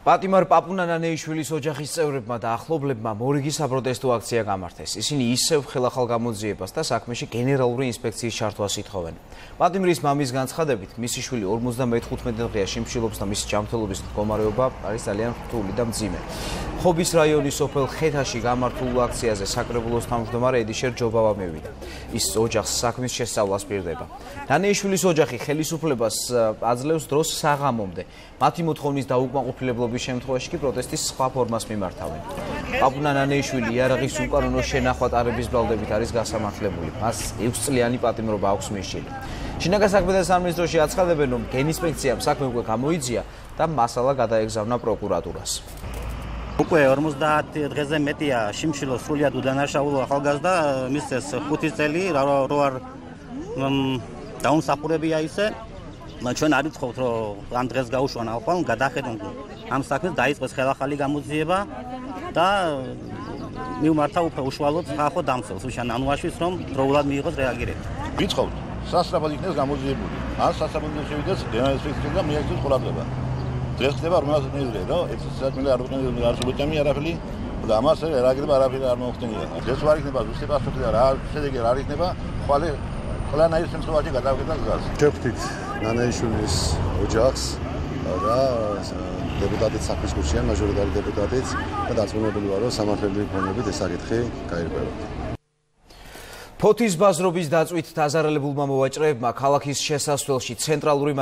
პატიმარ პაპუნანანეიშვილის ოჯახის წევრებმა და ახლობლებმა მორიგი საპროტესტო აქცია გამართეს. ისინი ისევ ხელახალ გამოძიებას და საქმეში გენერალური ინსპექციის ჩართვას ითხოვენ. პატიმრის მამის განცხადებით, მისი შვილი 55 დღეა შიმშილობს და მისი ჯანმრთელობის მდგომარეობა არის ძალიან რთული და მძიმე. ხობის რაიონის სოფელ ხეთაში გამართულ აქციაზე საკრებულოს თავმჯდომარე ედიშერ ჯობავა მევიდა. ის ოჯახს საქმის შესწავლას პირდება. დანეიშვილის ოჯახი ხელისუფლებას აძლევს დროს საღამომდე. მათი მოთხოვნის დაუკმაყოფილებლობის შემთხვევაში კი პროტესტის სხვა ფორმას მიმართავენ. აბუნა ნანეიშვილი იარაღის უკანონო შენახვა ტარების ბრალდებით არის გასამართლებული. მას 6 წლიანი პატიმრობა აქვს მიშილი. შინაგან საქმეთა სამინისტროში აცხადებენ, რომ გენინსპექციამ საქმე უკვე გამოიძია და მასალა გადაეგზავნა პროკურატურას. უკვე 50 დღეზე მეტია შიმშილო სრულიად უდანაშაულო ახალგაზრდა მის ეს 5 წელი რა რო არ დაუნსახურებია ისე. ჩვენ არ ვიცხოვთ რომ ამ დღეს გაუშვან ახალ გადახედონ ამ საქმეს დაიწყეს ხელახალი გამოძიება და მიუმართა უფრო უშუალოდ ხახო დამცველს უშან ანუაშვის რომ დროულად მიიღოს რეაგირება. ვიცხოვთ სასწრაფად იქნეს გამოძიებული. ან სასწრაფოდ შევიდეს დენაისფექცია და მიაქციოს ყოლაბდება დღეს ხდება 50 მილიონი რა 1 საათი არ უნდა არ შეგუჭამი არაფერი და ამას რეაგირება არაფერი არ მოხდენია ეს ვარ იქნება ზუსტი პასუხი და რა შედეგი რა იქნება ხვალე ყველანაირ შემთხვევაში გადავკეთოთ გზას. შევხვდით ნანაიშვილის ოჯახს და დეპუტატის საქმის გუშინ მაჟორიტარი დეპუტატიც და დარწმუნებული ვარ რომ სამართლებრივი ფორმებით ეს საკითხი გაირკვევა. ფოთის ბაზრობის დაწვით დაზარალებულმა მოვაჭრეებმა ქალაქის შესასვლელში ცენტრალური